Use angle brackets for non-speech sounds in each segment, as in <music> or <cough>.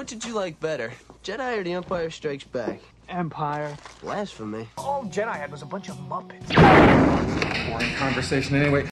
What did you like better, Jedi or The Empire Strikes Back? Empire. Blasphemy. All Jedi had was a bunch of Muppets. Boring conversation anyway.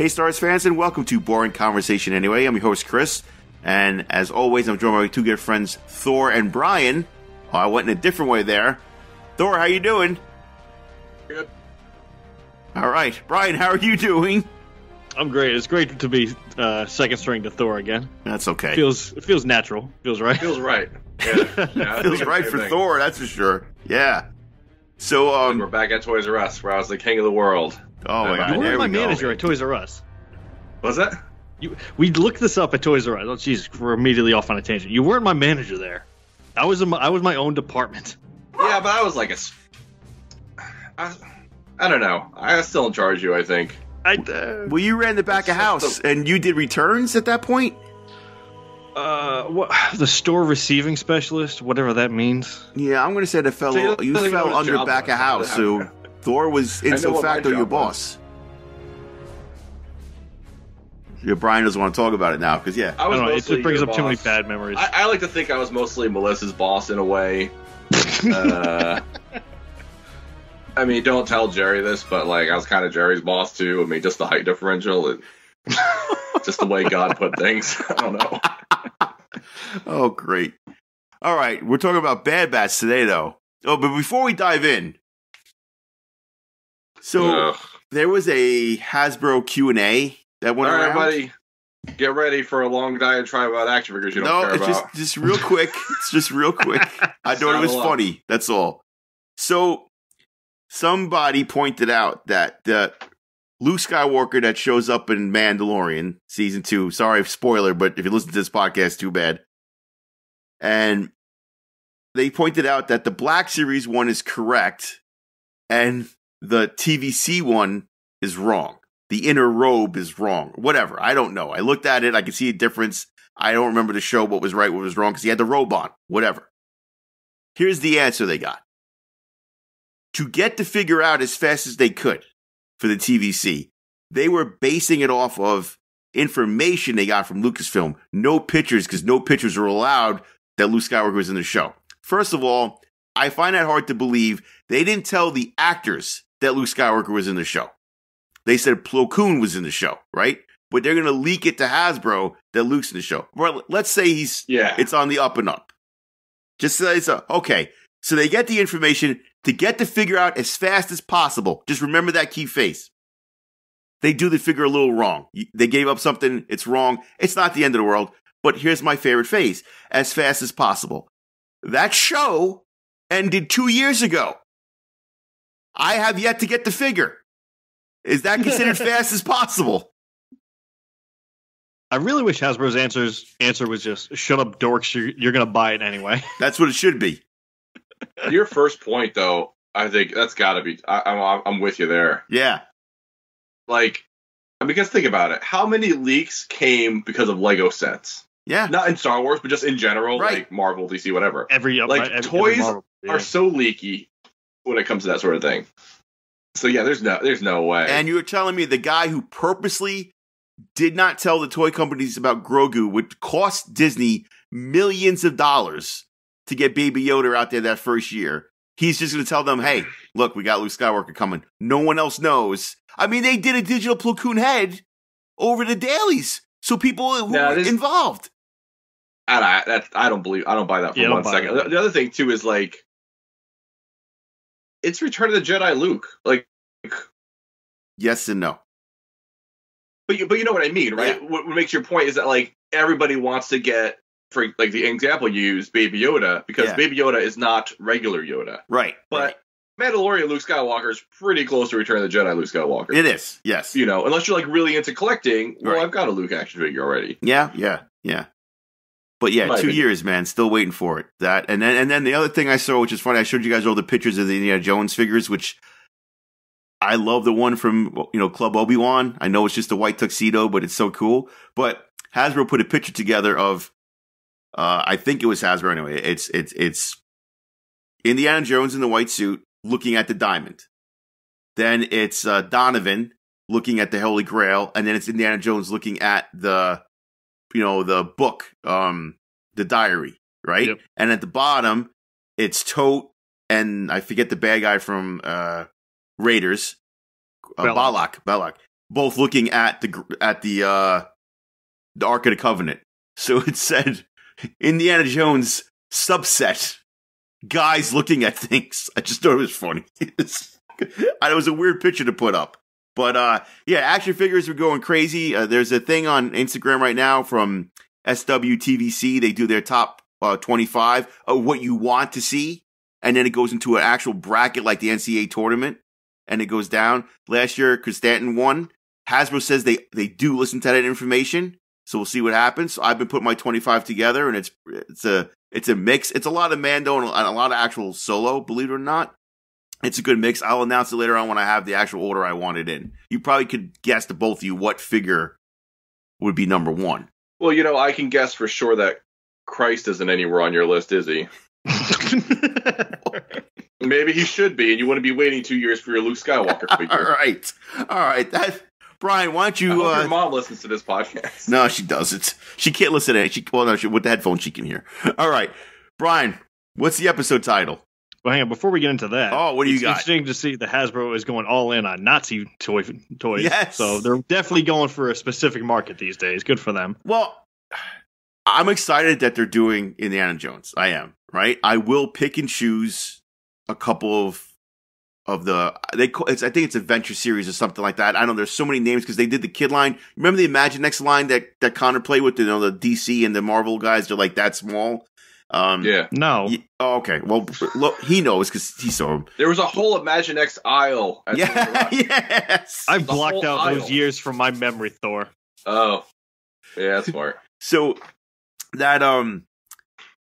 Hey, Stars fans, and welcome to Boring Conversation Anyway. I'm your host, Chris, and as always, I'm joined by my two good friends, Thor and Brian. Oh, I went in a different way there. Thor, how you doing? Good. All right, Brian, how are you doing? I'm great. It's great to be uh, second string to Thor again. That's okay. Feels it feels natural. Feels right. Feels right. <laughs> Yeah, yeah <laughs> Feels right for thing. Thor, that's for sure. Yeah. So, We're um, back at Toys R Us, where I was the king of the world. Oh my You god, you were my we go. manager at Toys R Us. Was that? You, we looked this up at Toys R Us. Oh, Jesus, we're immediately off on a tangent. You weren't my manager there. I was in my, I was my own department. <laughs> Yeah, but I was like a. s- I, I don't know. I was still in charge of you, I think. I uh, Well, you ran the back of house, and you did returns at that point. uh what the store receiving specialist, whatever that means. Yeah, I'm going to say that fell. So he you fell under back of house, so Thor was in know ipso what my facto your job was. boss. Yeah, Brian doesn't want to talk about it now because yeah, I I was don't know. It just brings your up too many bad memories. I, I like to think I was mostly Melissa's boss in a way. <laughs> Uh, I mean, don't tell Jerry this, but like I was kind of Jerry's boss too. I mean, just the height differential, and <laughs> just the way God put things. <laughs> I don't know. Oh, great. All right, we're talking about Bad Batch today, though. Oh, but before we dive in, so Ugh. there was a Hasbro Q and A that All went right, around. buddy. Get ready for a long diatribe about action figures you don't no, care it's about. just just real <laughs> quick. it's just real quick. I thought it was funny. That's all. So somebody pointed out that the Luke Skywalker that shows up in Mandalorian season two. Sorry, spoiler, but if you listen to this podcast, too bad. And they pointed out that the Black Series one is correct, and the TVC one is wrong. The inner robe is wrong. Whatever. I don't know. I looked at it. I could see a difference. I don't remember the show what was right, what was wrong, because he had the robe on. Whatever. Here's the answer they got. To get the figure out as fast as they could for the TVC, they were basing it off of information they got from Lucasfilm. No pictures, because no pictures were allowed that Luke Skywalker was in the show. First of all, I find that hard to believe. They didn't tell the actors that Luke Skywalker was in the show. They said Plo Koon was in the show, right? But they're going to leak it to Hasbro that Luke's in the show. Well, let's say he's yeah. it's on the up and up. Just say it's a, okay. So they get the information to get the figure out as fast as possible. Just remember that key face. They do the figure a little wrong. They gave up something. It's wrong. It's not the end of the world. But here's my favorite phase: as fast as possible. That show ended two years ago. I have yet to get the figure. Is that considered <laughs> fast as possible? I really wish Hasbro's answers answer was just "Shut up, dorks! You're, you're gonna buy it anyway." <laughs> That's what it should be. Your first point, though, I think that's got to be. I, I'm, I'm with you there. Yeah. Like, because think about it. How many leaks came because of Lego sets? Yeah. Not in Star Wars, but just in general, Right. like Marvel, DC, whatever, Every Like, every- every toys Marvel- yeah. are so leaky when it comes to that sort of thing. So yeah, there's no, there's no way. And you were telling me the guy who purposely did not tell the toy companies about Grogu would cost Disney millions of dollars to get Baby Yoda out there that first year. He's just going to tell them, hey, look, we got Luke Skywalker coming. No one else knows. I mean, they did a digital Plo head over the dailies. So people who No, were this- involved. And I, that, I don't believe, I don't buy that for Yeah, I don't one buy second. that. The, the other thing too is like, it's Return of the Jedi Luke. Like, Yes and no. but you, but you know what I mean, right? Yeah. What, what makes your point is that like everybody wants to get, for like the example you use, Baby Yoda, because Yeah. Baby Yoda is not regular Yoda. Right. But right. Mandalorian Luke Skywalker is pretty close to Return of the Jedi Luke Skywalker. It is. Yes. You know, unless you're like really into collecting. Well, Right. I've got a Luke action figure already. Yeah, yeah, yeah. But yeah, two years, man. Still waiting for it. That and then and then the other thing I saw, which is funny, I showed you guys all the pictures of the Indiana Jones figures, which I love the one from you know Club Obi Wan. I know it's just a white tuxedo, but it's so cool. But Hasbro put a picture together of, uh, I think it was Hasbro anyway. It's it's it's Indiana Jones in the white suit looking at the diamond. Then it's uh, Donovan looking at the Holy Grail, and then it's Indiana Jones looking at the, you know, the book, um, the diary, right? Yep. And at the bottom, it's Toht and I forget the bad guy from uh, Raiders, uh. Belloq, Belloq, both looking at the at the uh, the Ark of the Covenant. <laughs> So it said Indiana Jones subset guys looking at things. <laughs> I just thought it was funny. <laughs> It was a weird picture to put up. But uh, yeah, action figures were going crazy. Uh, there's a thing on Instagram right now from SWTVC. They do their top uh, 25 of what you want to see. And then it goes into an actual bracket like the NCAA tournament. And it goes down. Last year, Stanton won. Hasbro says they, they do listen to that information. So we'll see what happens. So I've been putting my 25 together and it's, it's a, it's a mix. It's a lot of Mando and a lot of actual solo, believe it or not. It's a good mix. I'll announce it later on when I have the actual order I want it in. You probably could guess to both of you what figure would be number one. Well, you know, I can guess for sure that Christ isn't anywhere on your list, is he? <laughs> Maybe he should be, and you wouldn't be waiting two years for your Luke Skywalker <laughs> All figure. right. All right. That Brian, why don't I you hope uh, your mom listens to this podcast. No, she doesn't. She can't listen to it. She well no, she, with the headphones she can hear. All right. Brian, what's the episode title? Well, hang on. Before we get into that, Oh, what do you it's got? Interesting to see the Hasbro is going all in on Nazi toy toys. Yes. So they're definitely going for a specific market these days. Good for them. Well, I'm excited that they're doing Indiana Jones. I am, right? I will pick and choose a couple of of the they call it's I think it's Adventure series or something like that. I don't know there's so many names because they did the kid line. Remember the Imaginext line that that Connor played with, you know, the DC and the Marvel guys, they're like that small. Um Yeah. No. y- oh, okay. Well, look, he knows because he saw him. There was a whole Imaginext aisle. At Yeah, <laughs> yes. I've blocked out aisle. those years from my memory, Thor. Oh. Yeah, that's smart. <laughs> So that um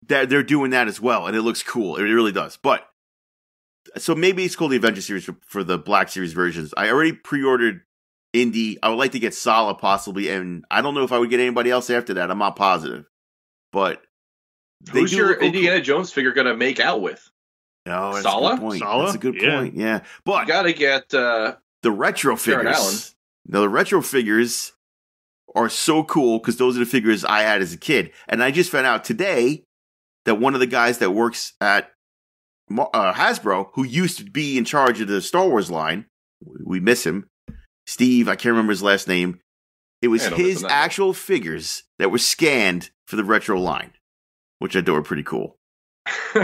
that they're doing that as well, and it looks cool. It really does. But so maybe it's called the Adventure Series for, for the Black Series versions. I already pre-ordered Indy. I would like to get Sallah possibly, and I don't know if I would get anybody else after that. I'm not positive, but they Who's your look cool. Indiana Jones figure going to make out with? No, that's Sallah? a good point. Sallah? That's a good Yeah. point. Yeah, You but got to get. Uh, the retro figures. Now the retro figures are so cool because those are the figures I had as a kid, and I just found out today that one of the guys that works at uh, Hasbro, who used to be in charge of the Star Wars line, we miss him. Steve, I can't remember his last name. It was Yeah, I don't miss his actual figures that were scanned for the retro line, which I thought were pretty cool. <laughs>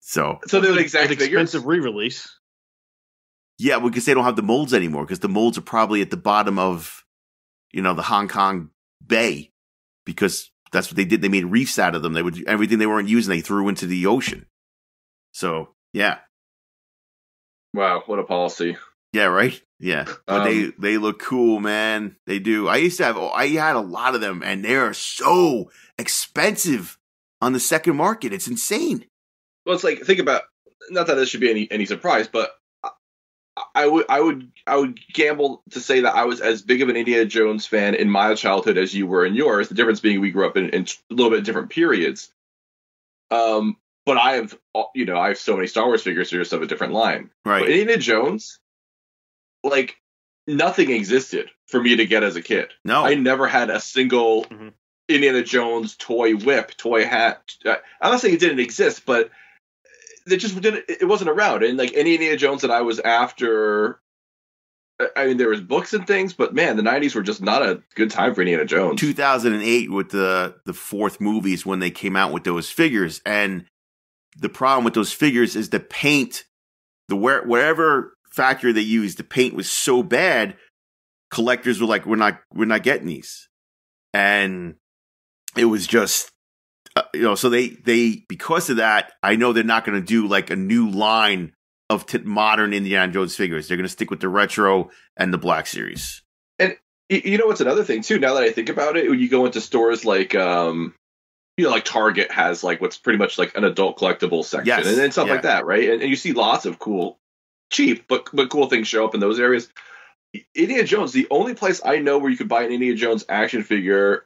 So so they're the An exact figures. expensive re-release. Yeah, because they don't have the molds anymore because the molds are probably at the bottom of, you know, the Hong Kong Bay because that's what they did. They made reefs out of them. They would everything they weren't using they threw into the ocean. So yeah, Wow, what a policy. Yeah, right, yeah. But they Um, they look cool, man. They do. I used to have. I had a lot of them, and they are so expensive on the second market. It's insane. Well, it's like think about not that this should be any any surprise, but I, I would I would I would gamble to say that I was as big of an Indiana Jones fan in my childhood as you were in yours. The difference being we grew up in, in a little bit different periods. Um, but I have you know I have so many Star Wars figures just of a different line. Right. But Indiana Jones, like nothing existed for me to get as a kid. no. I never had a single Mhm. Indiana Jones toy whip, toy hat. I'm not saying it didn't exist, but it just didn't. It wasn't around. And like any Indiana Jones that I was after, I- mean, there was books and things, but man, the '90s were just not a good time for Indiana Jones. 2008 with the the fourth movies when they came out with those figures and the problem with those figures is the paint the where whatever factory they used the paint was so bad collectors were like we're not we're not getting these and it was just uh, you know, so they they because of that, I know they're not going to do like a new line of t- modern Indiana Jones figures. They're going to stick with the retro and the Black Series. And You know what's another thing too? Now that I think about it, when you go into stores like um, you know, like Target has like what's pretty much like an adult collectible section, Yes, and, and stuff yeah. like that, right? And, and you see lots of cool, cheap but but cool things show up in those areas. Indiana Jones, the only place I know where you could buy an Indiana Jones action figure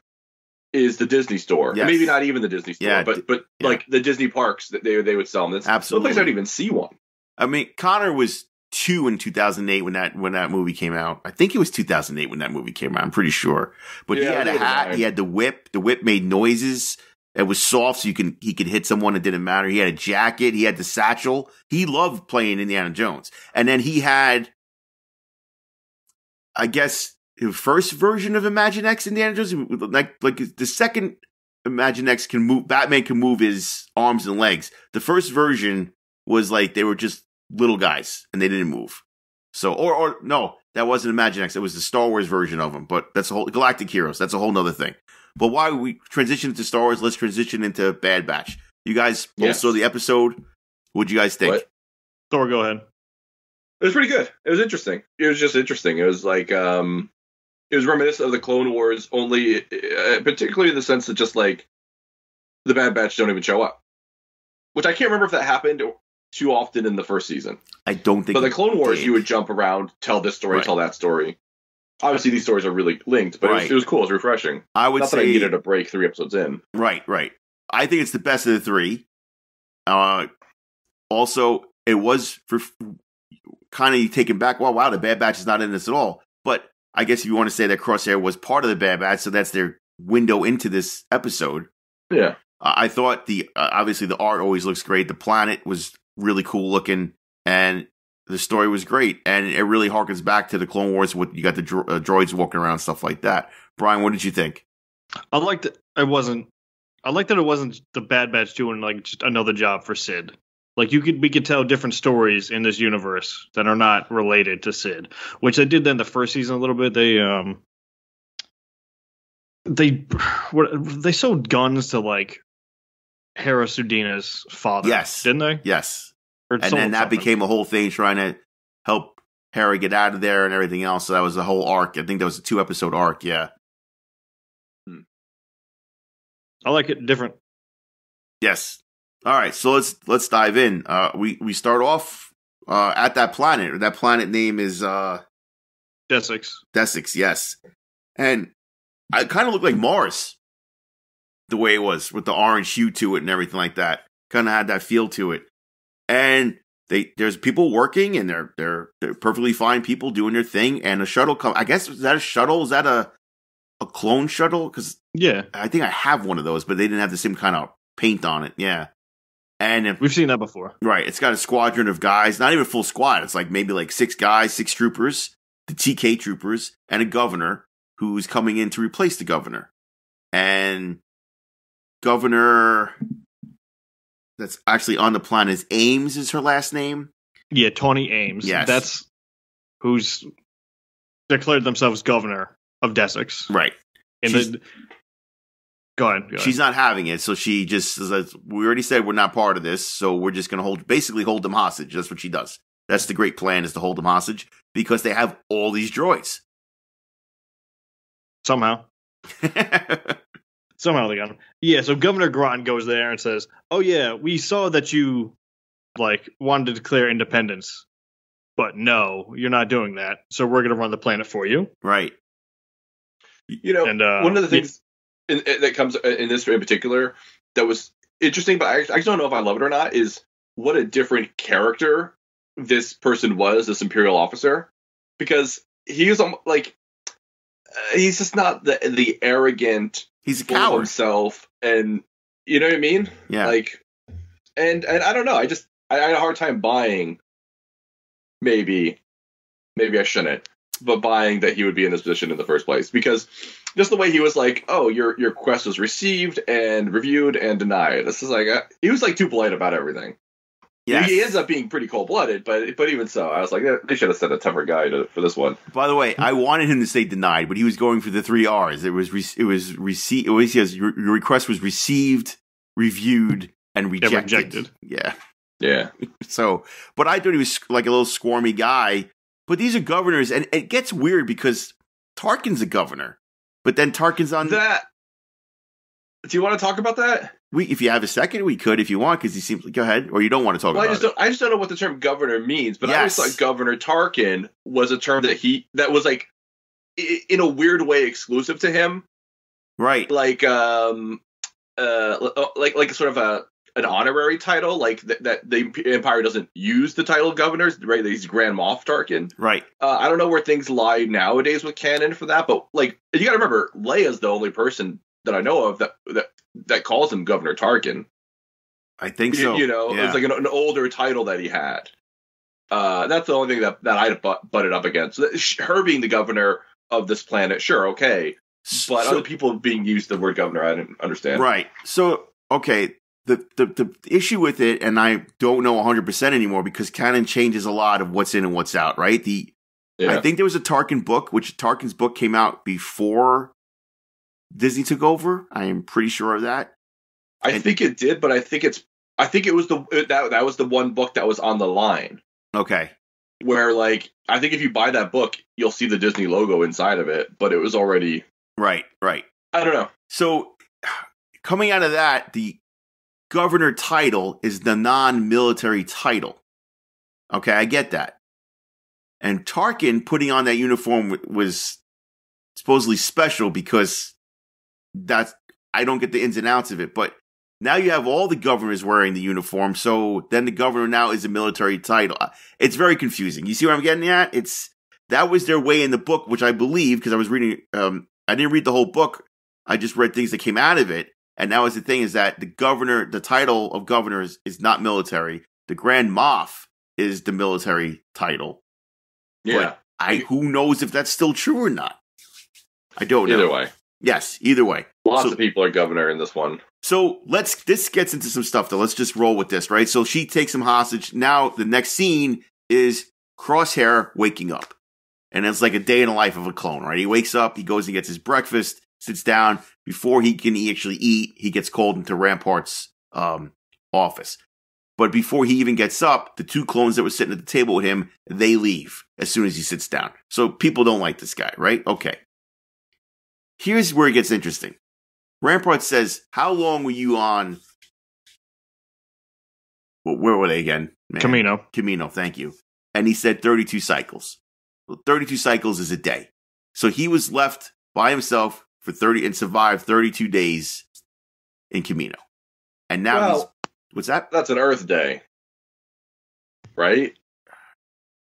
is the Disney store. Yes. Maybe not even the Disney store, Yeah, but but yeah. like the Disney parks that they they would sell them. That's Absolutely. the place I'd even see one. I mean, Connor was two in 2008 when that when that movie came out. I think it was 2008 when that movie came out. I'm pretty sure. But he Yeah, I had a think it was hat. He had the whip. The whip made noises. It was soft, so you can he could hit someone. It didn't matter. He had a jacket. He had the satchel. He loved playing Indiana Jones. And then he had, I guess, the first version of Imaginext Indiana Jones. Like like the second Imaginext can move. Batman can move his arms and legs. The first version was like they were just little guys and they didn't move. So, or, or no, that wasn't Imaginext. It was the Star Wars version of him. but that's a whole Galactic Heroes. That's a whole nother thing. But why we transition into Star Wars, let's transition into Bad Batch. You guys both Yes. saw the episode. What'd you guys think? What? Thor, go ahead. It was pretty good. It was interesting. It was just interesting. It was like um, it was reminiscent of the Clone Wars, only uh, particularly in the sense that just like the Bad Batch don't even show up, which I can't remember if that happened too often in the first season. I don't think. But the it Clone Wars, did. you would jump around, tell this story, Right. tell that story. Obviously, these stories are really linked, but it, was, it was cool. It was refreshing. I would Not that I needed a break three episodes in. Right, right. I think it's the best of the three. Uh, also, it was for kind of taken back. Wow, wow, the Bad Batch is not in this at all. But I guess if you want to say that Crosshair was part of the Bad Batch, so that's their window into this episode. Yeah. Uh, I thought the uh, obviously the art always looks great. The planet was really cool looking, and the story was great. And it really harkens back to the Clone Wars. With you got the dro- uh, droids walking around, stuff like that. Brian, what did you think? I liked it. I wasn't. I liked that it wasn't the Bad Batch doing like just another job for Cid. Like you could, we could tell different stories in this universe that are not related to Cid, which they did then the first season a little bit. They um, they what they sold guns to like Hera Syndulla's father. Yes. didn't they? Yes, and then that something. became a whole thing trying to help Harry get out of there and everything else. So that was the whole arc. I think that was a two episode arc. Yeah. I like it different. Yes. All right. So let's let's dive in. Uh, we we start off uh, at that planet. That planet name is uh, Desix. Desix. Yes, and I kind of looked like Mars, the way it was with the orange hue to it and everything like that. Kind of had that feel to it, and they there's people working and they're they're they're perfectly fine people doing their thing. And a shuttle come. I guess is that a shuttle? Is that a a clone shuttle? Because Yeah, I think I have one of those, but they didn't have the same kind of paint on it. Yeah. And if, we've seen that before. right, it's got a squadron of guys, not even a full squad. It's like maybe like six guys, six troopers, the TK troopers, and a governor who's coming in to replace the governor. And governor that's actually on the planet is Ames is her last name. Yeah, Tawni Ames. Yes. That's who's declared themselves governor of Desix. Right. And the, go ahead. Go ahead. She's not having it, so she just says, "We already said we're not part of this, so we're just going to hold, basically hold them hostage." That's what she does. That's the great plan is to hold them hostage because they have all these droids. somehow. <laughs> Somehow they got him. Yeah, so Governor Groton goes there and says, "Oh yeah, we saw that you like wanted to declare independence, but no, you're not doing that. So we're going to run the planet for you." right. You know, And, uh, one of the yeah. things in, in- that comes in this in particular that was interesting, but I, I just don't know if I love it or not, is what a different character this person was, this imperial officer, because he was um, like, uh, he's just not the the arrogant, He's a coward. himself, and you know what I mean? Yeah. Like, and and I don't know. I just I, I had a hard time buying. Maybe, maybe I shouldn't, but buying that he would be in this position in the first place because just the way he was like, oh, your your quest was received and reviewed and denied. This is like uh, he was like too polite about everything. Yes. He ends up being pretty cold blooded, but but even so, I was like, they should have sent a tougher guy to, for this one. By the way, I wanted him to say denied, but he was going for the three R's. It was re- it was received. It was yes, your, your request was received, reviewed and rejected. rejected. Yeah. Yeah. <laughs> So, but I thought he was like a little squirmy guy. But these are governors, and it gets weird because Tarkin's a governor, but then Tarkin's on. That. Do you want to talk about that? We, if you have a second, we could if you want, because he seems. Go ahead, or you don't want to talk Well, I about just it. don't. I just don't know what the term governor means. But I always thought Governor Tarkin was a term that he that was like, in a weird way, exclusive to him. Right. Like, um, uh, like like sort of a an honorary title, like th- that the Empire doesn't use the title of governors. Right? He's Grand Moff Tarkin. Right. Uh, I don't know where things lie nowadays with canon for that, but like you got to remember, Leia's the only person that I know of that that that calls him Governor Tarkin. I think You- so. You know, Yeah. it's like an, an older title that he had. Uh, that's the only thing that that I butt, butted up against. Her being the governor of this planet, sure, okay, but So- other people being used the word governor, I didn't understand. Right. So, okay, the, the the issue with it, and I don't know 100 percent anymore because canon changes a lot of what's in and what's out. Right. The Yeah. I think there was a Tarkin book, which Tarkin's book came out before Disney took over. I am pretty sure of that. I think it did, but I think it's I think it was the that that was the one book that was on the line Okay. where like I think if you buy that book, you'll see the Disney logo inside of it, but it was already Right. Right. I don't know. So, coming out of that, the governor title is the non military title. Okay, I get that. And Tarkin putting on that uniform was supposedly special because that's, I don't get the ins and outs of it. But now you have all the governors wearing the uniform. So then the governor now is a military title. Uh, It's very confusing. You see what I'm getting at? It's, that was their way in the book, which I believe because I was reading, um, I didn't read the whole book. I just read things that came out of it. And now was the thing is that the governor, the title of governor is, is not military. The Grand Moff is the military title. Yeah. I who knows if that's still true or not. I don't know. Either way, Yes, either way. lots So- of people are governor in this one. So let's this gets into some stuff though. Let's just roll with this, right? So she takes him hostage. Now the next scene is Crosshair waking up. And it's like a day in the life of a clone, right? He wakes up, he goes and gets his breakfast, sits down. Before he can actually eat, he gets called into Rampart's um, office. But before he even gets up, the two clones that were sitting at the table with him, they leave as soon as he sits down. So people don't like this guy, right? Okay. Here's where it gets interesting. Rampart says, How long were you on? Well, where were they again? man? Kamino. Kamino, thank you. And he said 32 cycles. Well, 32 cycles is a day. So he was left by himself for 30 and survived 32 days in Kamino. And now he's, Well- what's that? That's an Earth Day, right?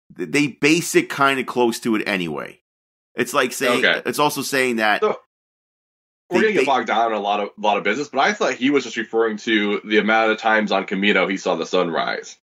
They base it kind of close to it anyway. It's like saying, Okay. it's also saying that, So- We're gonna get bogged down in a lot of lot of business, but I thought he was just referring to the amount of times on Kamino he saw the sunrise.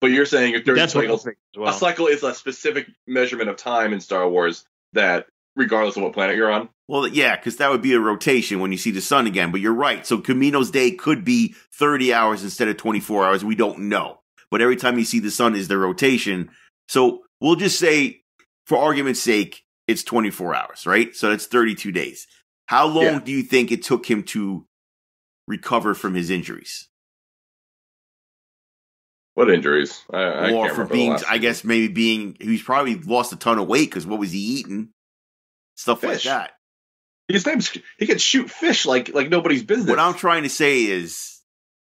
But you're saying if there's That's what I cycles, think a cycle is a specific measurement of time in Star Wars that, regardless of what planet you're on, well, yeah, because that would be a rotation when you see the sun again. But you're right. So Kamino's day could be 30 hours instead of 24 hours. We don't know. But every time you see the sun is the rotation. So we'll just say, for argument's sake, it's 24 hours, right? So that's 32 days. How long Yeah. do you think it took him to recover from his injuries? what injuries? I, I or can't for being, I guess maybe being, he's probably lost a ton of weight because what was he eating? Stuff like Fish. that. His name's he can shoot fish like like nobody's business. What I'm trying to say is,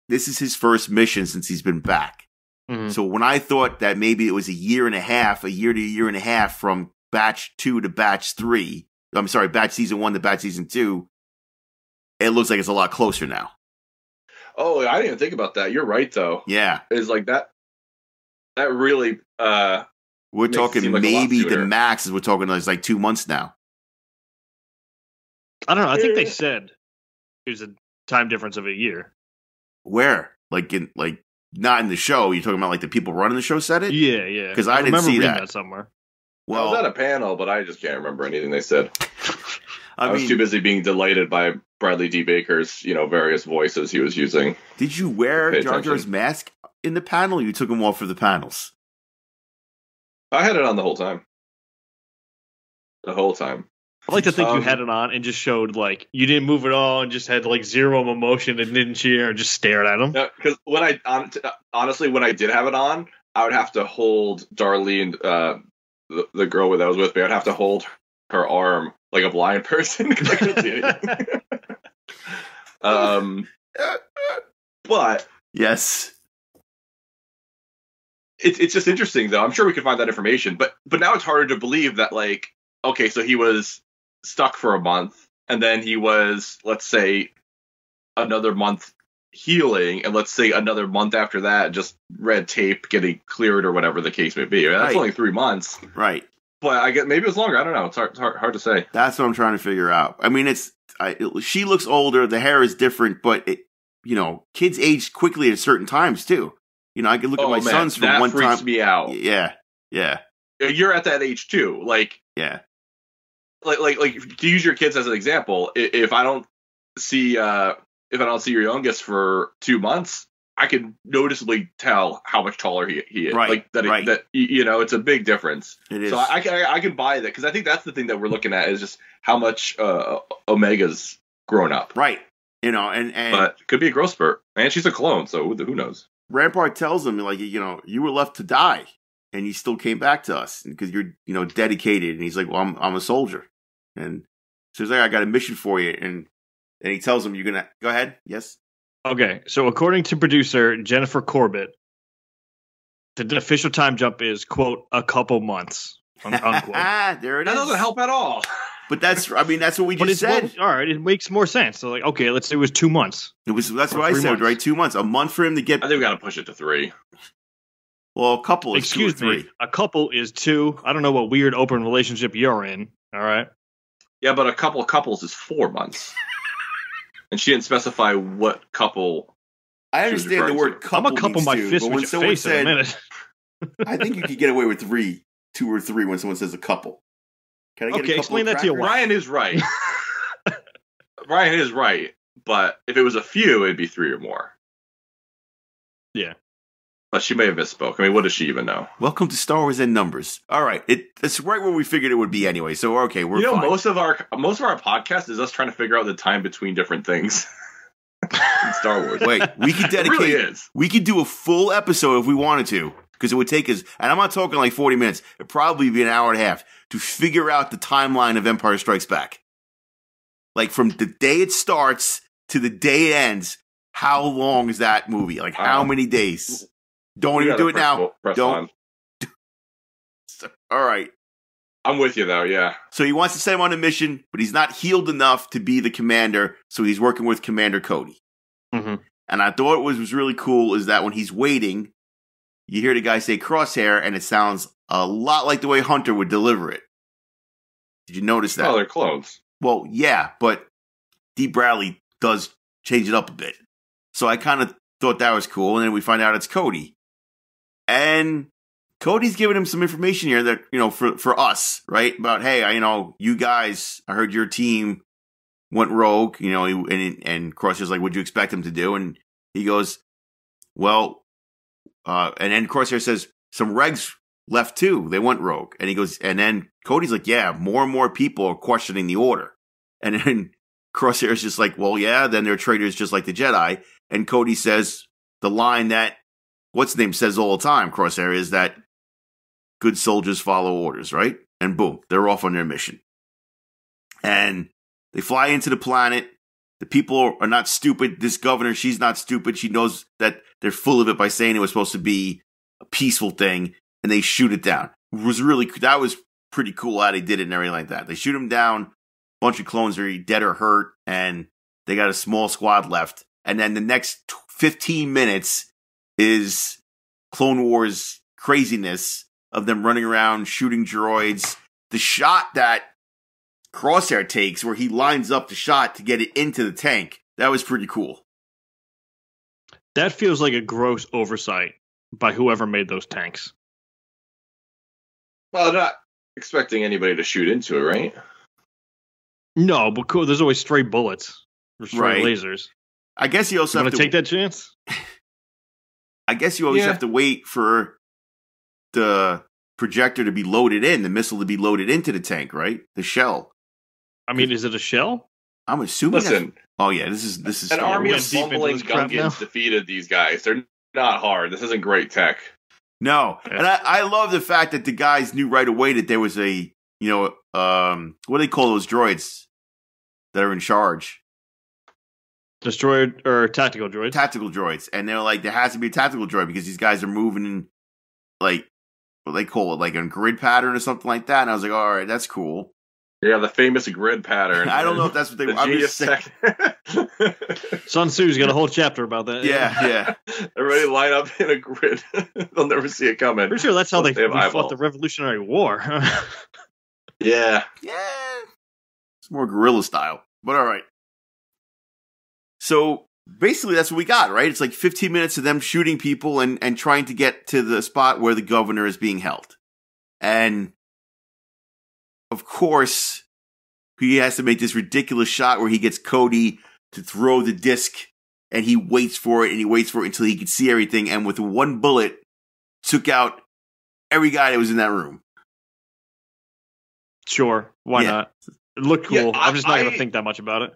this is his first mission since he's been back. Mhm. So when I thought that maybe it was a year and a half, a year to a year and a half from batch two to batch three, I'm sorry, batch season one to batch season two, it looks like it's a lot closer now. oh, I didn't even think about that. You're right though. Yeah. Is like that. That really. uh We're talking like maybe the max is we're talking is like two months now. I don't know. I think they Yeah. <laughs> said there's a time difference of a year. Where? Like in like not in the show. You're talking about like the people running the show said it? Yeah, yeah. Because I didn't remember see reading that. somewhere. Well, I was at a panel, but I just can't remember anything they said. <laughs> I, I was too busy being delighted by Bradley D. Baker's, you know, various voices he was using. did you wear Pay Jar Jar's attention. mask in the panel? Or you took him off for the panels. I had it on the whole time. The whole time. I like to think you Um, had it on and just showed like you didn't move at all and just had like zero emotion and didn't cheer and just stared at him. Because when I honestly, when I did have it on, I would have to hold Darlene, uh, the, the girl that was with me. I'd have to hold her arm like a blind <laughs> person. <laughs> 'cause I couldn't see anything. <laughs> um, but Yes. it's it's just interesting though. I'm sure we could find that information, but but now it's harder to believe that like okay, so he was stuck for a month, and then he was let's say another month healing, and let's say another month after that, just red tape getting cleared or whatever the case may be. That's Right. only three months, Right. but I get maybe it was longer. I don't know. It's hard, hard, hard to say. That's what I'm trying to figure out. I mean, it's I, she looks older, the hair is different, but it, you know, kids age quickly at certain times too. You know, I can look at oh my man, sons from that one freaks time. me out. Yeah, yeah, You're at that age too. Like yeah. Like like like to use your kids as an example if i don't see uh if i don't see your youngest for two months i can noticeably tell how much taller he, he is Right, like that right. that you know it's a big difference It is. so I, I can I can buy that because i think that's the thing that we're looking at is just how much uh omega's grown up right. You know, and and but could be a growth spurt and she's a clone so who, who knows Rampart tells him like, you know, you were left to die, and you still came back to us because you're, you know, dedicated. And he's like, well, I'm I'm a soldier, and so he's like, I got a mission for you, and and he tells him you're gonna go ahead. Yes. Okay, so according to producer Jennifer Corbett, the official time jump is quote a couple months un- <laughs> unquote. there it that is. doesn't help at all But that's, I mean, that's what we just said. well, all right. It makes more sense. So like, okay, let's say it was two months. It was that's what I said, months. right? Two months, a month for him to get. i think we gotta push it to three Well, a couple is Excuse two or me, a couple is two. I don't know what weird open relationship you're in. All right, yeah but a couple of couples is four months <laughs> and she didn't specify what couple I understand the word to. couple. I'm a couple means my two, fist but when with your someone face in a said, minute. I think you could get away with three, two or three when someone says a couple. Can I get Okay, a couple explain of that to you. Ryan is right. <laughs> Ryan is right, but if it was a few, it'd be three or more. Yeah. But she may have misspoke. I mean, what does she even know? Welcome to Star Wars and numbers. All right, it, it's right where we figured it would be anyway. So okay, we're you know, fine. most of our most of our podcast is us trying to figure out the time between different things <laughs> in Star Wars. Wait, we could <laughs> it dedicate. really is. We could do a full episode if we wanted to, because it would take us, and I'm not talking like 40 minutes, it'd probably be an hour and a half to figure out the timeline of Empire Strikes Back. Like from the day it starts to the day it ends, how long is that movie? Like how Uh, many days? Don't We even do it press- now. press Don't. on. <laughs> All right. I'm with you though. Yeah. So he wants to send him on a mission, but he's not healed enough to be the commander, so he's working with Commander Cody. Mhm. And I thought what was, was really cool is that when he's waiting, you hear the guy say crosshair, and it sounds a lot like the way Hunter would deliver it. Did you notice that? Oh, they're clones. Well, yeah, but Dee Bradley does change it up a bit. So I kind of thought that was cool, and then we find out it's Cody. And Cody's giving him some information here that, you know, for, for us, right? About, hey, I, you know, you guys, I heard your team went rogue, you know, and, and Crosshair's like, what'd you expect him to do? And he goes, well, uh, and then Crosshair says, some regs left too. They went rogue. And he goes, and then Cody's like, yeah, more and more people are questioning the order. And then <laughs> Crosshair's just like, well, yeah, then they're traitors just like the Jedi. And Cody says the line that what's name says all the time, Crosshair, is that good soldiers follow orders, right? And boom, they're off on their mission. And they fly into the planet. The people are not stupid. This governor, she's not stupid. She knows that they're full of it by saying it was supposed to be a peaceful thing, and they shoot it down. It was really that was pretty cool how they did it and everything like that. They shoot him down. A bunch of clones are dead or hurt, and they got a small squad left. And then the next 15 minutes is Clone Wars craziness of them running around shooting droids. The shot that Crosshair takes, where he lines up the shot to get it into the tank, that was pretty cool. That feels like a gross oversight by whoever made those tanks. Well, they're not expecting anybody to shoot into it, right? No, but cool. There's always stray bullets or stray Right. lasers. I guess you also Want have to to take that chance? <laughs> I guess you always Yeah. have to wait for the projector to be loaded in, the missile to be loaded into the tank, right? The shell. I mean, is it a shell? I'm assuming. Listen, Oh yeah, this is this is an Star army Wars. of Deep into fumbling this crap now. Gungans defeated these guys. They're not hard. This isn't great tech. No, and I, I love the fact that the guys knew right away that there was a you know um what do they call those droids that are in charge Destroyer or tactical droids? tactical droids, and they're like there has to be a tactical droid because these guys are moving in like what they call it like a grid pattern or something like that, and I was like, all right, that's cool. Yeah, the famous grid pattern. I don't know if that's what they. the I'm genius just saying. Sun Tzu's got a whole chapter about that. yeah, <laughs> yeah. Everybody line up in a grid. <laughs> They'll never see it coming. Pretty sure that's how they, They fought the Revolutionary War. <laughs> Yeah. Yeah. It's more guerrilla style, but all right. So basically, that's what we got, right? It's like 15 minutes of them shooting people and, and trying to get to the spot where the governor is being held. And of course, he has to make this ridiculous shot where he gets Cody to throw the disc and he waits for it and he waits for it until he can see everything. And with one bullet, took out every guy that was in that room. sure, why Yeah. not? It looked cool. Yeah, I- I'm just not going to think that much about it.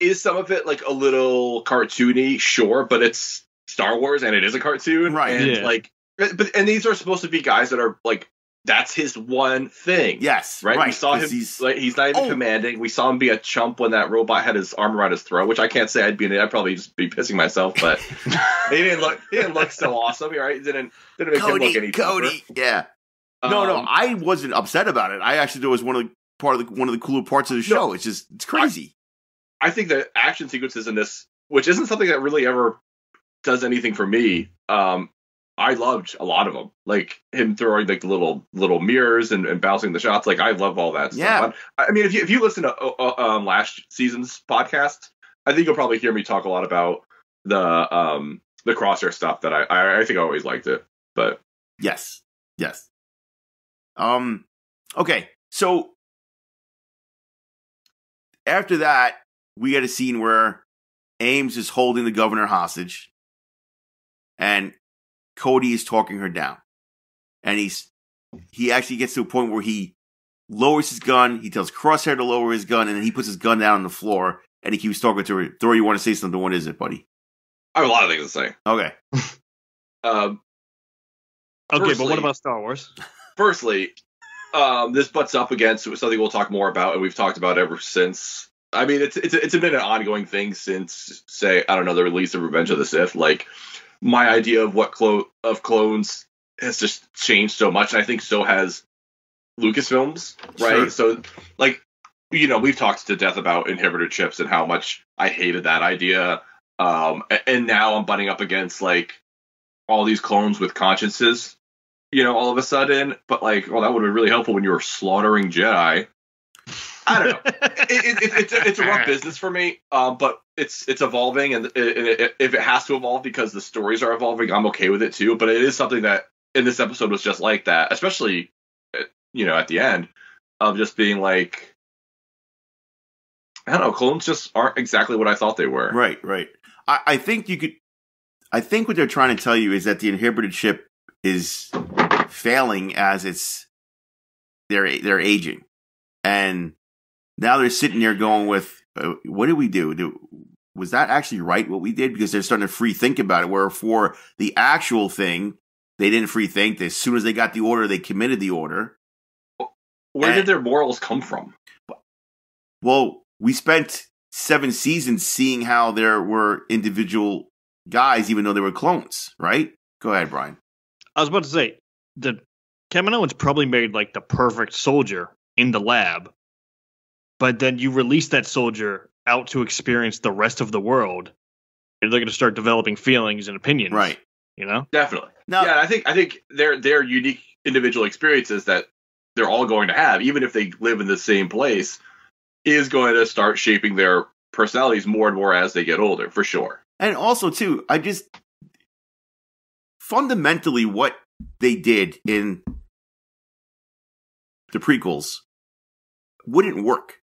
Is some of it like a little cartoony? Sure, but it's Star Wars and it is a cartoon. Right. And Yeah. like but and these are supposed to be guys that are like that's his one thing. Yes. Right? Right. We saw him he's- like he's not even Oh. commanding. We saw him be a chump when that robot had his arm around his throat, which I can't say I'd be in it. I'd probably just be pissing myself, but <laughs> he didn't look he didn't look so awesome, right? It didn't didn't make him look Cody, any Cody. Yeah. No, no, Um, I wasn't upset about it. I actually thought it was one of the part of the one of the cooler parts of the show. it's just it's crazy. I think the action sequences in this, which isn't something that really ever does anything for me, um, I loved a lot of them. Like him throwing like the little little mirrors and, and bouncing the shots. Like I love all that Yeah. stuff. I, I mean, if you if you listen to uh, uh, um, last season's podcast, I think you'll probably hear me talk a lot about the um the crosshair stuff. That I I, I think I always liked it. But yes, yes. Um. Okay, so after that, we get a scene where Ames is holding the governor hostage, and Cody is talking her down, and he's he actually gets to a point where he lowers his gun. He tells Crosshair to lower his gun, and then he puts his gun down on the floor, and he keeps talking to her. Thor, you want to say something? What is it, buddy? I have a lot of things to say. Okay. <laughs> Um, Okay, but what about Star Wars? <laughs> firstly, um, this butts up against something we'll talk more about, and we've talked about ever since. I mean, it's it's it's been an ongoing thing since, say, I don't know, the release of Revenge of the Sith. Like, my idea of what clo- of clones has just changed so much, I think so has Lucasfilms, right? Sure. So, like, you know, we've talked to death about inhibitor chips and how much I hated that idea. Um, and now I'm butting up against like all these clones with consciences you know, all of a sudden. But like, well, that would have been really helpful when you were slaughtering Jedi. I don't know. <laughs> it, it, it, it's, a, it's a rough business for me, um, but it's it's evolving, and it- if it has to evolve because the stories are evolving, I'm okay with it too. But it is something that in this episode was just like that, especially uh, you know at the end of just being like, I don't know, clones just aren't exactly what I thought they were. Right, right. I, I think you could. I think what they're trying to tell you is that the inhibitor chip is failing as it's they're they're aging, and now they're sitting there going with, uh, "What did we do? do? Was that actually right? What we did?" Because they're starting to free think about it. Where for the actual thing, they didn't free think. As soon as they got the order, they committed the order. Where And- did their morals come from? Well, we spent seven seasons seeing how there were individual guys, even though they were clones. Right? Go ahead, Brian. I was about to say the Kaminoans probably made like the perfect soldier in the lab, but then you release that soldier out to experience the rest of the world, and they're going to start developing feelings and opinions. Right. You know. Definitely. Now, yeah, I think I think they're they're unique individual experiences that they're all going to have, even if they live in the same place, is going to start shaping their personalities more and more as they get older, for sure. And also, too, I just fundamentally what they did in the prequels wouldn't work.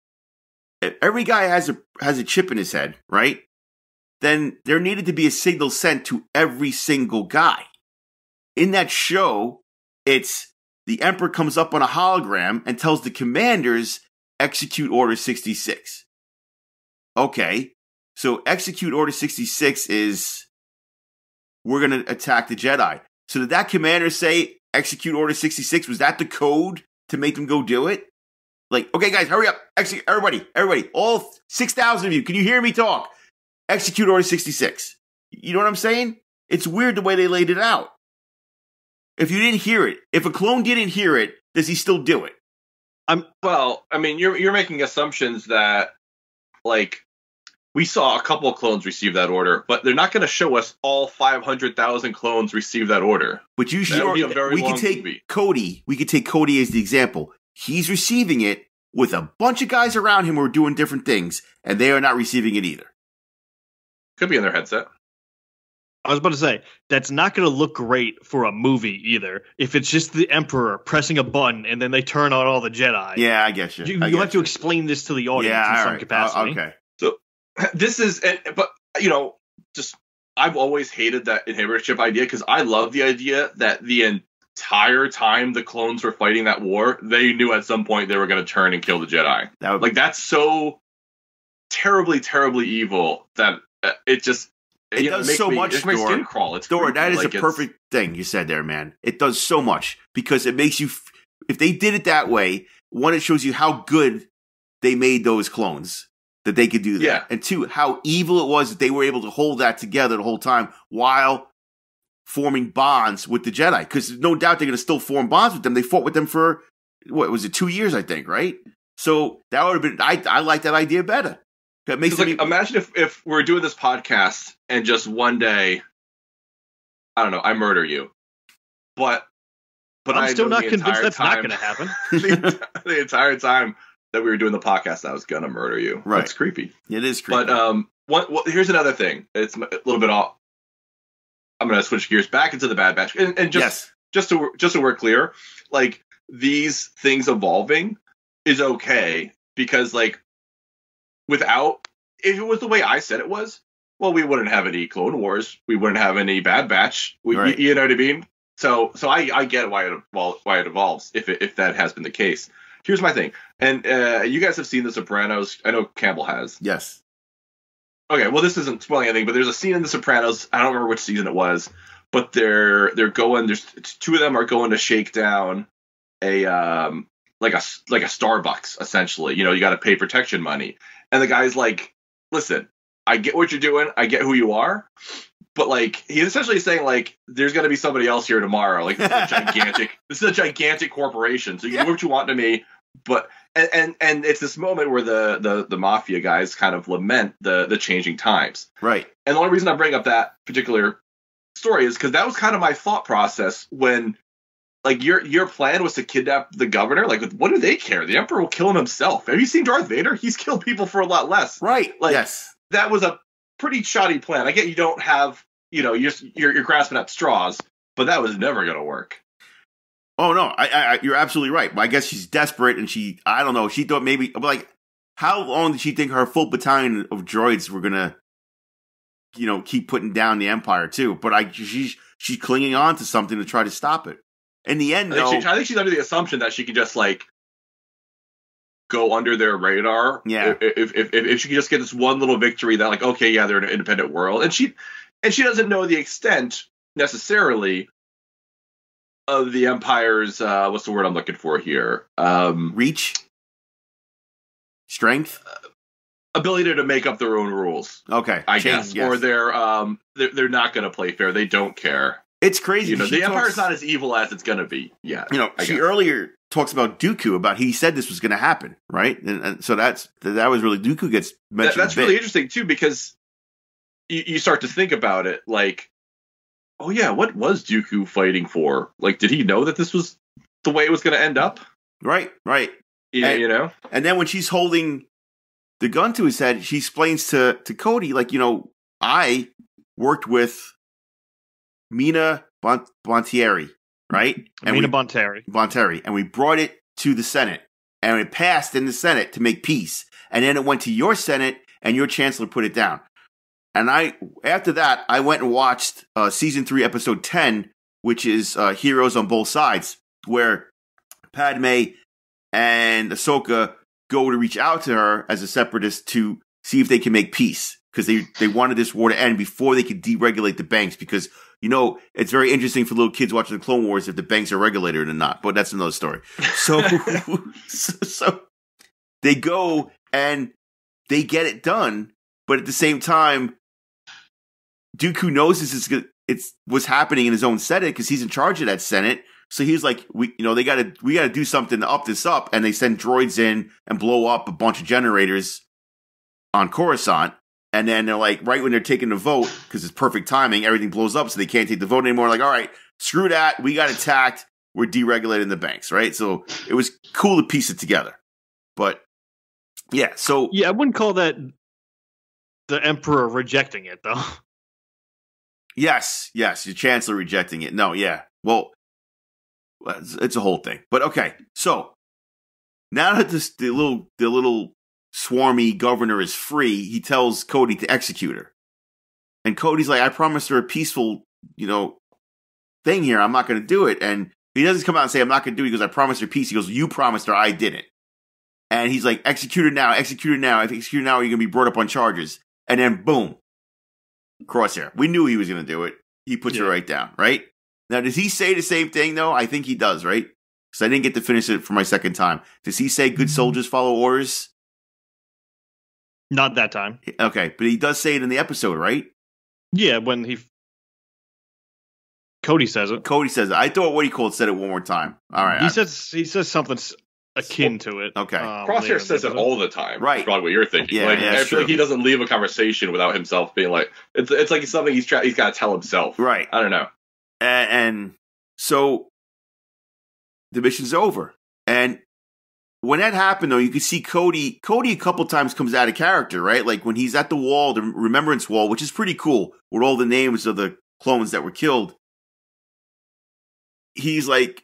If every guy has a has a chip in his head, right? Then there needed to be a signal sent to every single guy. In that show, it's the Emperor comes up on a hologram and tells the commanders execute Order 66. Okay. So execute Order 66 is we're going to attack the Jedi. So did that commander say execute Order 66? Was that the code to make them go do it? Like, okay, guys, hurry up. Execute, everybody, everybody, all 6,000 of you, can you hear me talk? Execute Order 66. You know what I'm saying? It's weird the way they laid it out. If you didn't hear it, if a clone didn't hear it, does he still do it? I'm Well, I mean, you're you're making assumptions that like we saw a couple of clones receive that order, but they're not going to show us all 500,000 clones receive that order. But you That would a should. very We could take movie. Cody. We could take Cody as the example. He's receiving it with a bunch of guys around him who are doing different things, and they are not receiving it either. Could be in their headset. I was about to say that's not going to look great for a movie either. If it's just the Emperor pressing a button and then they turn on all the Jedi. Yeah, I get you. you, I you get have to explain this to the audience yeah, in some right. capacity. Uh, okay. So <laughs> this is, and- but you know, just I've always hated that inhibitor chip idea because I love the idea that the entire time the clones were fighting that war, they knew at some point they were going to turn and kill the Jedi. That would Like that's so terribly, terribly evil that uh, it just It you does so me- much, It makes my skin crawl. It's Dora, that is Like, a perfect thing you said there, man. It does so much because it makes you. f- If they did it that way, one, it shows you how good they made those clones that they could do that, Yeah. and two, how evil it was that they were able to hold that together the whole time while forming bonds with the Jedi. Because no doubt they're going to still form bonds with them. They fought with them for what was it, two years, I think, right? So that would have been. I I like that idea better. That makes It's it. like imagine if if we're doing this podcast and just one day, I don't know, I murder you, but but I'm still not convinced entire that's not going to happen. <laughs> the, the entire time that we were doing the podcast, I was gonna murder you. Right. it's creepy. it is creepy. But um, what, what here's another thing. It's a little bit off. I'm gonna switch gears back into the Bad Batch, and, and just yes, just to just so we're clear, like these things evolving is okay because like without if it was the way I said it was, well, we wouldn't have any Clone Wars, we wouldn't have any Bad Batch, we, Right. you, you know what I mean? So so I I get why it why it evolves if it, if that has been the case. Here's my thing, and uh, you guys have seen The Sopranos. I know Campbell has. yes. Okay, well, this isn't spoiling anything, but there's a scene in The Sopranos. I don't remember which season it was, but they're they're going. There's two of them are going to shake down a um like a like a Starbucks essentially. You know, you got to pay protection money, and the guy's like, "Listen, I get what you're doing. I get who you are." But like he's essentially saying like there's gonna be somebody else here tomorrow. Like this is a <laughs> gigantic this is a gigantic corporation. So you Yeah. do what you want to me, but and, and and it's this moment where the the the mafia guys kind of lament the the changing times. Right. And the only reason I bring up that particular story is because that was kind of my thought process when like your your plan was to kidnap the governor. Like what do they care? The emperor will kill him himself. Have you seen Darth Vader? He's killed people for a lot less. Right. Like- yes. That was a pretty shoddy plan. I get you don't have you know you're you're, you're grasping at straws, but that was never gonna work. Oh no, I, I, you're absolutely right. But I guess she's desperate, and she, I don't know, she thought maybe, like, how long did she think her full battalion of droids were gonna, you know, keep putting down the empire too? But I, she's she's clinging on to something to try to stop it. In the end, I think, though, she, I think she's under the assumption that she can just like go under their radar. Yeah. If if, if if she can just get this one little victory that like okay yeah they're in an independent world and she and she doesn't know the extent necessarily of the empire's uh what's the word I'm looking for here um reach, strength. ability to make up their own rules Okay, I change, guess yes. or they're um they're, they're not going to play fair they don't care it's crazy. you know the empire's not as evil as it's going to be yeah you know, I she guess. earlier talks about Dooku about he said this was going to happen, right? And, and so that's that was really Dooku gets That- mentioned. that's really interesting too because you, you start to think about it like oh yeah what was dooku fighting for like did he know that this was the way it was going to end up right, right. you, And- you know And then when she's holding the gun to his head, she explains to to Cody like, you know, I worked with Mina Bon- Bontieri, right? Amina we, Bonteri. Bontieri, and we brought it to the Senate, and it passed in the Senate to make peace, and then it went to your Senate, and your chancellor put it down. And I, after that, I went and watched uh, season three, episode ten, which is uh, Heroes on Both Sides, where Padme and Ahsoka go to reach out to her as a separatist to see if they can make peace because they they wanted this war to end before they could deregulate the banks because you know it's very interesting for little kids watching the Clone Wars if the banks are regulated or not, but that's another story. <laughs> So so, so they go and they get it done, but at the same time, Dooku knows this is. It's what's happening in his own Senate because he's in charge of that Senate. So he's like, we, you know, they got to, we got to do something to up this up, and they send droids in and blow up a bunch of generators on Coruscant. And then they're like, right when they're taking the vote, because it's perfect timing, everything blows up, so they can't take the vote anymore. Like, all right, screw that. We got attacked. We're deregulating the banks, right? So it was cool to piece it together. But yeah, so Yeah, I wouldn't call that the Emperor rejecting it though. Yes, yes, your chancellor rejecting it. No, yeah. Well, it's, a whole thing. But okay, so now that this the little the little swarmy governor is free, he tells Cody to execute her. And Cody's like, I promised her a peaceful, you know, thing here. I'm not going to do it. And he doesn't come out and say, I'm not going to do it because I promised her peace. He goes, You promised her, I didn't. And he's like, Execute her now, execute her now. Execute her now, you're going to be brought up on charges. And then boom, Crosshair. We knew he was going to do it. He puts Yeah. her right down, right? Now, does he say the same thing though? I think he does, right? Because I didn't get to finish it for my second time. Does he say good mm-hmm. soldiers follow orders? Not that time. Okay, but he does say it in the episode, right? Yeah, when he Cody says it. Cody says it. I thought what he called said it one more time. All right. He I- says he says something akin to it. Okay. um, Crosshair in says it all the time. Right. That's probably what you're thinking. Yeah, like, yeah, I it's feel like he doesn't leave a conversation without himself being like, it's it's like something he's try- he's got to tell himself. right. I don't know. and, and so the mission's over. And when that happened, though, you could see Cody. Cody a couple times comes out of character, right? Like when he's at the wall, the remembrance wall, which is pretty cool, with all the names of the clones that were killed. He's like,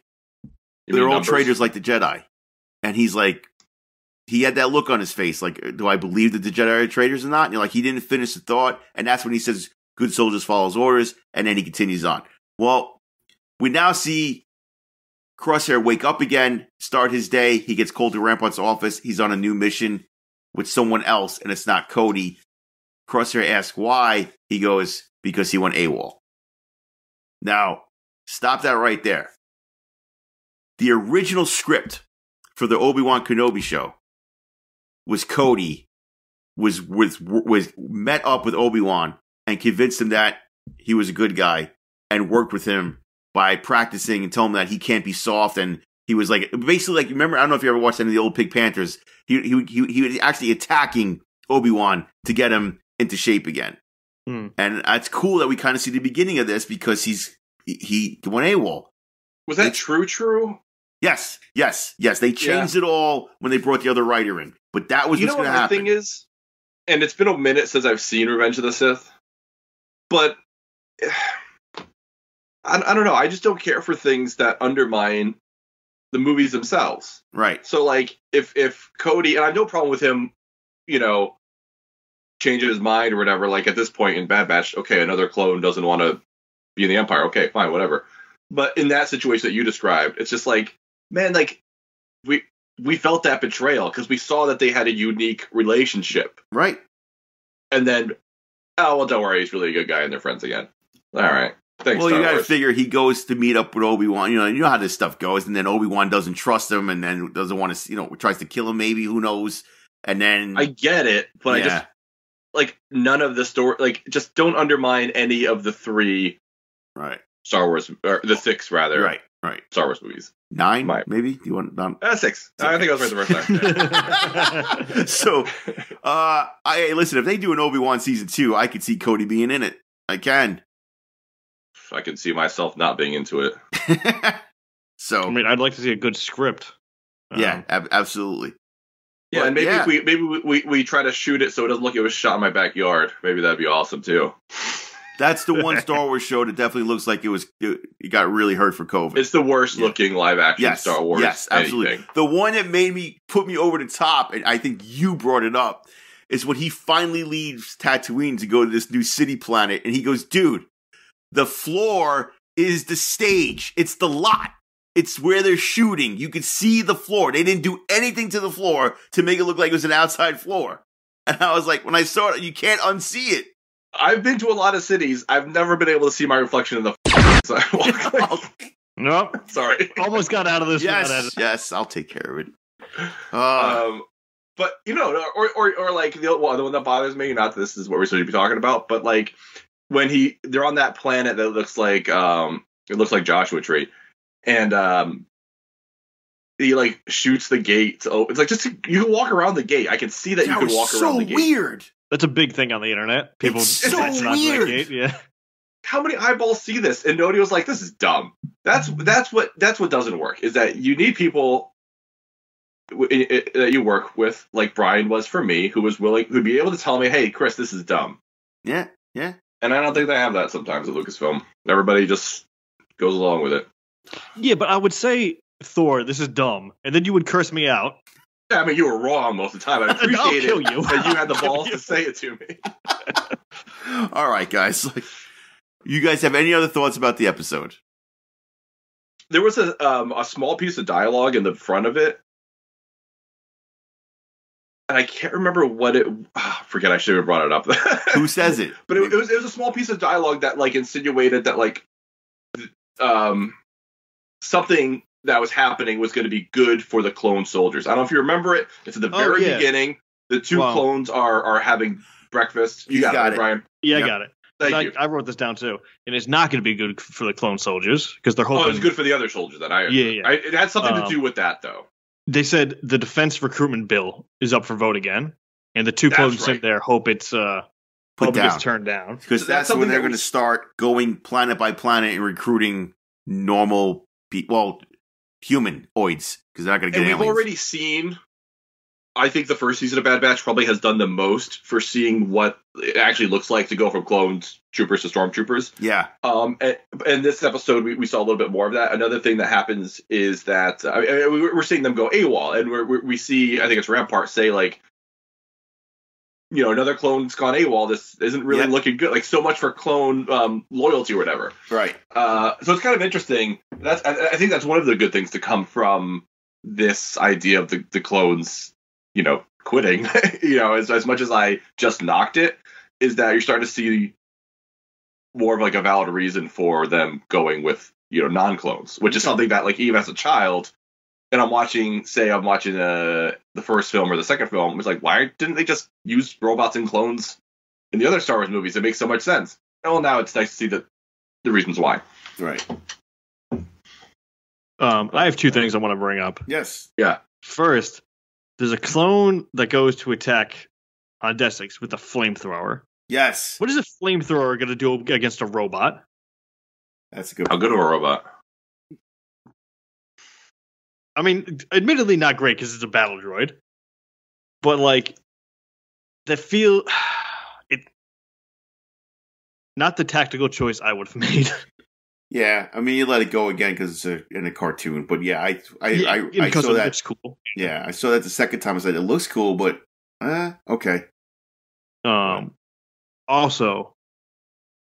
You they're all numbers? traitors like the Jedi, and he's like, he had that look on his face, like, do I believe that the are traitors or not? And you're like, he didn't finish the thought, and that's when he says, "Good soldiers follows orders," and then he continues on. Well, we now see Crosshair wake up again, start his day. He gets called to Rampart's office. He's on a new mission with someone else, and it's not Cody. Crosshair asks why. He goes, because he went AWOL. Now, stop that right there. The original script for the Obi-Wan Kenobi show was Cody was was was met up with Obi-Wan and convinced him that he was a good guy and worked with him by practicing and telling him that he can't be soft and he was like basically like remember I don't know if you ever watched any of the old Pink Panthers he he he, he was actually attacking Obi-Wan to get him into shape again Hmm. and it's cool that we kind of see the beginning of this because he's he, he went AWOL Was that true? True. Yes yes yes they changed it all when they brought the other writer in but that was you what's know going what to my happen thing is, and it's been a minute since I've seen Revenge of the Sith, but <sighs> I, I don't know. I just don't care for things that undermine the movies themselves. right So like if if Cody and I have no problem with him, you know, changing his mind or whatever. Like at this point in Bad Batch, okay, another clone doesn't want to be in the Empire. Okay, fine, whatever. But in that situation that you described, it's just like, man, like we we felt that betrayal because we saw that they had a unique relationship, right and then oh well, don't worry, he's really a good guy and they're friends again. All right, thanks. well, Star you got to figure he goes to meet up with Obi Wan. You know, you know how this stuff goes, and then Obi Wan doesn't trust him, and then doesn't want to, you know, tries to kill him. Maybe who knows? And then I get it, but I just like none of the story. Like, just don't undermine any of the three right, Star Wars or the six rather right, right. Star Wars movies. Nine, Might. maybe. Do you want? Um, Uh, six. I think I was right the first time. <laughs> <laughs> so, uh, I listen. If they do an Obi Wan season two, I could see Cody being in it. I can. I can see myself not being into it. <laughs> so I mean, I'd like to see a good script. yeah, Um, ab- absolutely. Yeah, But, and maybe yeah. if we maybe we, we, we try to shoot it so it doesn't look like it was shot in my backyard. Maybe that'd be awesome too. That's the one <laughs> Star Wars show that definitely looks like it was it, got really hurt for COVID. It's the worst Yeah. looking live action yes, Star Wars. Yes, absolutely. anything. The one that made me put me over the top, and I think you brought it up, is when he finally leaves Tatooine to go to this new city planet, and he goes, "Dude, the floor is the stage. It's the lot. It's where they're shooting. You could see the floor. They didn't do anything to the floor to make it look like it was an outside floor. <laughs> And I was like, when I saw it, you can't unsee it. I've been to a lot of cities. I've never been able to see my reflection in the <laughs> sidewalk. Nope. Sorry. Almost got out of this. yes, having- yes, I'll take care of it. Uh, Um, but you know, or or or like the well, the one that bothers me. Not that this is what we're supposed to be talking about, but like when he they're on that planet that looks like um it looks like Joshua Tree, and um he like shoots the gate. Oh, it's like just you can walk around the gate. I can see that, that you can walk so around the gate. weird. That's a big thing on the internet. People It's so attach not that weird. gate, Yeah. How many eyeballs see this? And nobody was like, "This is dumb." That's that's what that's what doesn't work. Is that you need people w- i- i- that you work with, like Brian was for me, who was willing, who'd be able to tell me, "Hey, Chris, this is dumb." Yeah, yeah. And I don't think they have that sometimes at Lucasfilm. Everybody just goes along with it. Yeah, but I would say Thor, this is dumb, and then you would curse me out. Yeah, I mean, you were wrong most of the time. I <laughs> I'll appreciate kill it you. that you had the balls to say it to me. <laughs> All right, guys. Like, you guys have any other thoughts about the episode? There was a um, a small piece of dialogue in the front of it, and I can't remember what it. <sighs> ah, forget, I should have brought it up. Who says it? <laughs> But it, it was it was a small piece of dialogue that like insinuated that like um something that was happening was going to be good for the clone soldiers. I don't know if you remember it. It's at the Oh, very yeah. beginning. The two Wow. clones are are having breakfast. You He's got, got it, it. Brian. Yeah, Yep. I got it. Thank I, you. I wrote this down too, and it's not going to be good for the clone soldiers because they're Oh, hoping. it was good for the other soldiers. that I Yeah, yeah. I, it had something to Um, do with that though. They said the defense recruitment bill is up for vote again, and the two That's clones right. in there hope it's uh Put hope down. gets turned down. Because So that's that's, when they're that going to start going planet by planet and recruiting normal people, well, humanoids, because they're not going to And get we've aliens. already seen. I think the first season of Bad Batch probably has done the most for seeing what it actually looks like to go from clones troopers to stormtroopers. yeah, Um, and, and this episode, we, we saw a little bit more of that. Another thing that happens is that I mean, we- we're seeing them go AWOL, and we're, we see, I think it's Rampart say like, you know, another clone's gone AWOL. This isn't really Yeah. looking good. Like so much for clone um, loyalty or whatever. right. Uh, so it's kind of interesting. That's I, I think that's one of the good things to come from this idea of the, the clones, you know, quitting. <laughs> you know, as as much as I just knocked it, is that you're starting to see more of like a valid reason for them going with you know non clones, which is something that like even as a child. And I'm watching, say, I'm watching uh, the first film or the second film. It's like, why didn't they just use robots and clones in the other Star Wars movies? It makes so much sense. Well, now it's nice to see the the reasons why. Right. Um, I have two things I want to bring up. Yes. Yeah. First, there's a clone that goes to attack on Desix with a flamethrower. Yes. What is a flamethrower going to do against a robot? That's a good How good of a robot? I mean, admittedly not great because it's a battle droid, but like that feel <sighs> it. Not the tactical choice I would have <laughs> made. Yeah, I mean, you let it go again because it's a, in a cartoon, but yeah, I I Yeah, I, I saw that. cool. Yeah, I saw that the second time. I said it looks cool, but uh, okay. Um, also,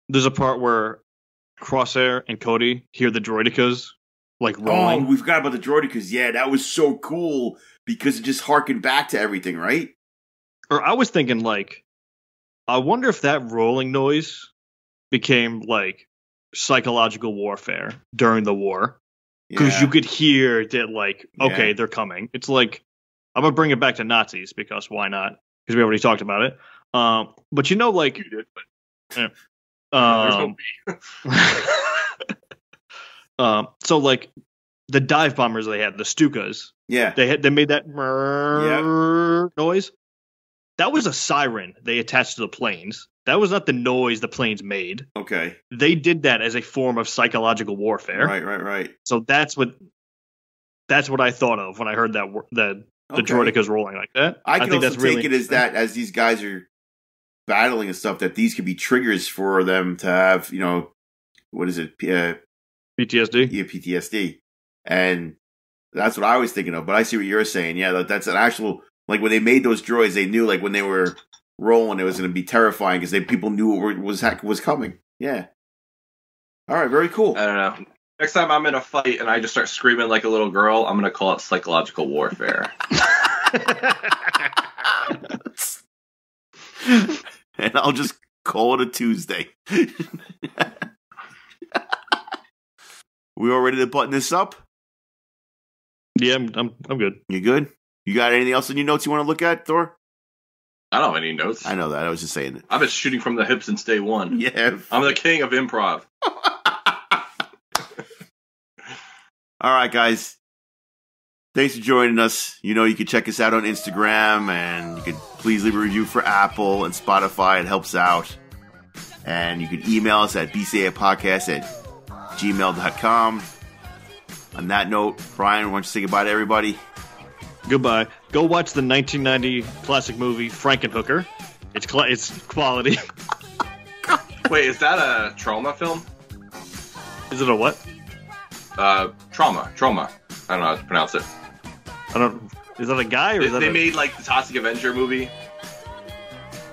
there's a part where Crosshair and Cody hear the droidekas like Oh, rolling. we forgot about the droidekas. Yeah, that was so cool because it just harkened back to everything, right? or I was thinking like, I wonder if that rolling noise became like psychological warfare during the war because Yeah. you could hear that like, okay, Yeah. they're coming. It's like I'm gonna bring it back to Nazis because why not? Because we already talked about it. Um, but you know, like, You did, but <laughs> there's um, no <laughs> <laughs> um, so like the dive bombers they had, the Stukas, yeah, they had they made that noise. That was a siren they attached to the planes. That was not the noise the planes made. okay, They did that as a form of psychological warfare. right, right, right. So that's what that's what I thought of when I heard that that the Okay. droidekas rolling like that. I can think also that's really take it as that as these guys are battling and stuff that these could be triggers for them to have you know what is it uh, PTSD. yeah, PTSD, and that's what I was thinking of. But I see what you're saying. Yeah, that, that's an actual like when they made those droids, they knew like when they were rolling, it was going to be terrifying because they people knew what was ha- was coming. Yeah. All right, very cool. I don't know. Next time I'm in a fight and I just start screaming like a little girl, I'm gonna call it psychological warfare. <laughs> <laughs> and I'll just call it a Tuesday. <laughs> we all ready to button this up? Yeah, I'm, I'm, I'm good. You good? You got anything else in your notes you want to look at, Thor? I don't have any notes. I know that. I was just saying it. I've been shooting from the hip since day one. <laughs> Yeah. I'm the king of improv. <laughs> All right, guys. Thanks for joining us. You know, you can check us out on Instagram and you can please leave a review for Apple and Spotify. It helps out. And you can email us at bcapodcast at gmail.com. On that note, Brian, why don't you say goodbye to everybody? Goodbye. Go watch the 1990 classic movie Frankenhooker. It's cl- it's quality. <laughs> Wait, is that a Troma film? Is it a what? Uh, Troma, Troma. I don't know how to pronounce it. I don't. Is that a guy or They, is that they a, made like the Toxic Avenger movie.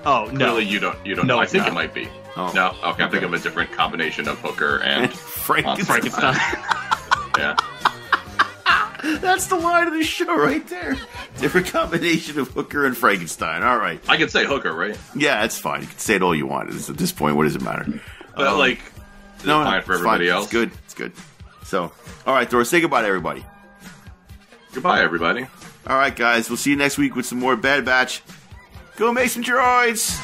Oh no. Clearly, you don't. You don't No, know. I think not. it might be. Oh. No. Okay, I'm thinking of a different combination of Hooker and <laughs> Frankenstein. Frankenstein. <laughs> yeah. That's the line of the show right there. Different combination of Hooker and Frankenstein. All right. I can say Hooker, right? Yeah, it's fine. You can say it all you want. At this point, what does it matter? But Um, like, no, fine for it's everybody fine. else. It's good. It's good. So, all right, Thor, say goodbye to everybody. goodbye, everybody. All right, guys, we'll see you next week with some more Bad Batch. Go make some droids.